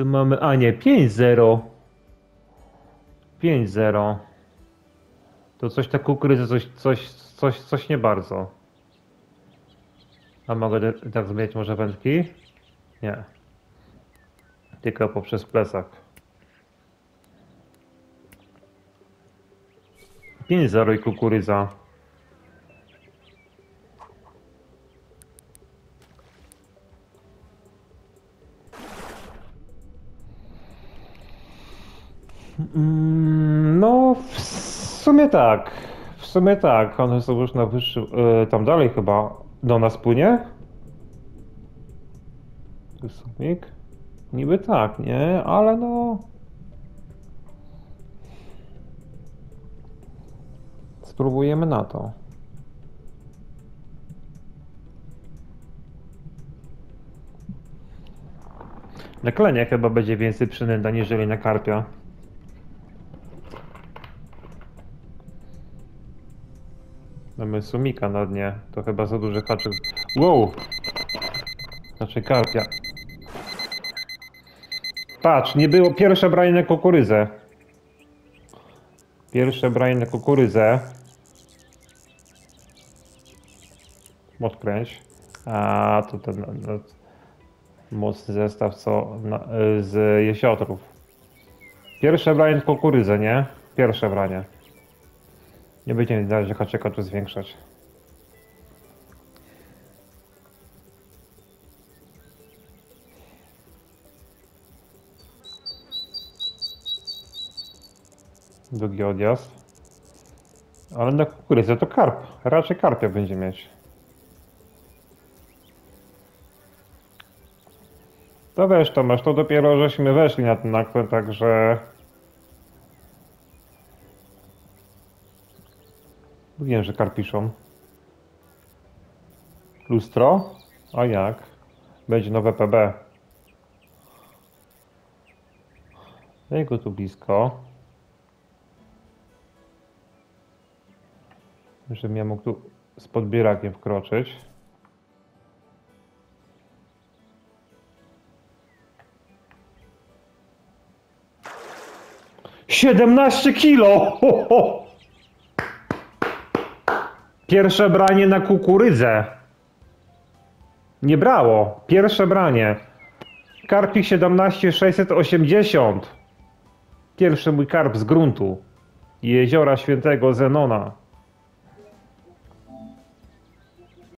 Tu mamy, a nie, 5-0. 5-0. To coś ta kukurydza, coś, coś, coś, coś nie bardzo. A mogę tak zmieniać może wędki? Nie. Tylko poprzez plecak. 5-0 i kukurydza. No, w sumie tak. W sumie tak. One są już na wyższym. e, tam dalej chyba do nas płynie. Sumik. Niby tak, nie? Ale no. Spróbujemy na to. Na klenie chyba będzie więcej przynęta niżeli na karpia. Mamy sumika na dnie. To chyba za duży haczyk. Wow! Znaczy karpia. Patrz, nie było pierwsze branie na. Pierwsze branie na. Odkręć. A to ten no, mocny zestaw co na, z jesiotrów. Pierwsze branie na nie? Pierwsze branie. Nie będziemy razie haczyka tu zwiększać. Drugi odjazd. Ale na kukurydzę to karp. Raczej karpia będzie mieć. To wiesz Tomasz, to dopiero żeśmy weszli na ten nakręt, także... Wiem, że karpiszą. Lustro? A jak? Będzie nowe PB. Daj go tu blisko. Żebym ja mógł tu z podbierakiem wkroczyć. Siedemnaście kilo! Ho, ho! Pierwsze branie na kukurydzę. Nie brało. Pierwsze branie. Karpik 17680. Pierwszy mój karp z gruntu. Jeziora Świętego Zenona.